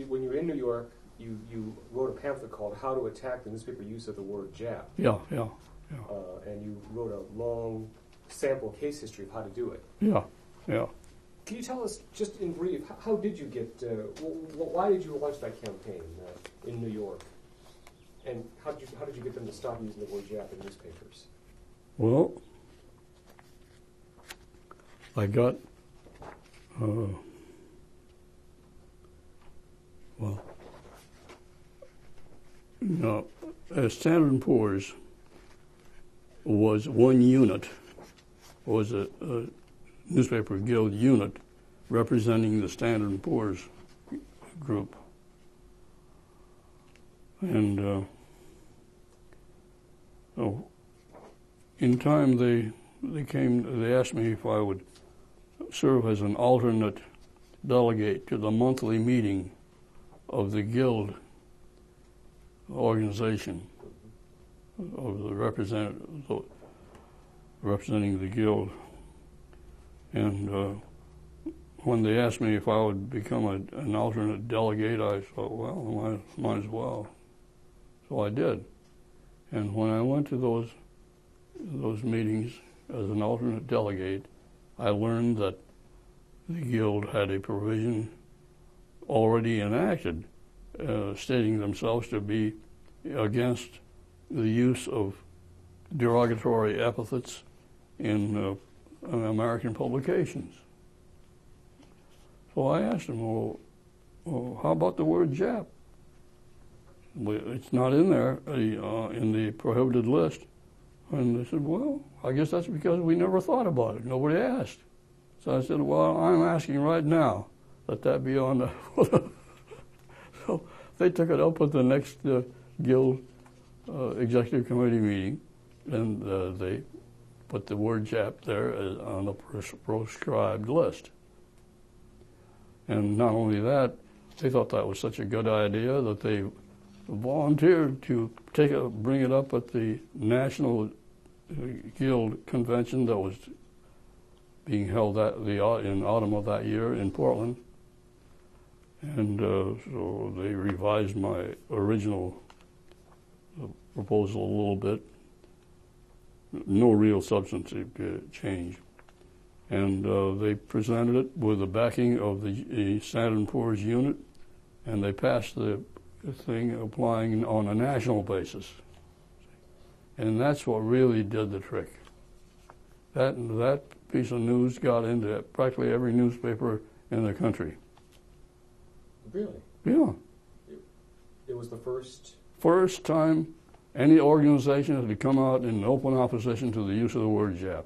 you, when you were in New York, you, you wrote a pamphlet called "How to Attack the Newspaper Use of the Word Jap," Yeah, yeah, uh, and you wrote a long sample case history of how to do it. yeah, yeah. Can you tell us, just in brief, how, how did you get? Uh, wh- why did you launch that campaign uh, in New York? And how did you how did you get them to stop using the word Jap in newspapers? Well, I got, uh, well, you know, uh, Standard and Poor's was one unit, was a, a newspaper guild unit representing the Standard and Poor's group. And uh, oh, in time they they came they asked me if I would serve as an alternate delegate to the monthly meeting of the guild organization of the represent the, representing the guild. And uh, when they asked me if I would become a, an alternate delegate I thought well might, might as well. So I did. And when I went to those those meetings as an alternate delegate, I learned that the guild had a provision already enacted uh, stating themselves to be against the use of derogatory epithets in uh, American publications. So I asked them, well, well, how about the word Jap? It's not in there uh, in the prohibited list. And they said, well, I guess that's because we never thought about it. Nobody asked. So I said, well, I'm asking right now that that be on so they took it up at the next uh, guild uh, executive committee meeting, and uh, they put the word Jap there on the proscribed list. And not only that, they thought that was such a good idea that they volunteered to take a, bring it up at the national uh, guild convention that was being held that the in autumn of that year in Portland, and uh, so they revised my original uh, proposal a little bit. No real substantive change, and uh, they presented it with the backing of the, and Poor's unit, and they passed the thing applying on a national basis. And that's what really did the trick. That, that piece of news got into practically every newspaper in the country. Really, Yeah. it was the first. First time any organization has come out in open opposition to the use of the word Jap.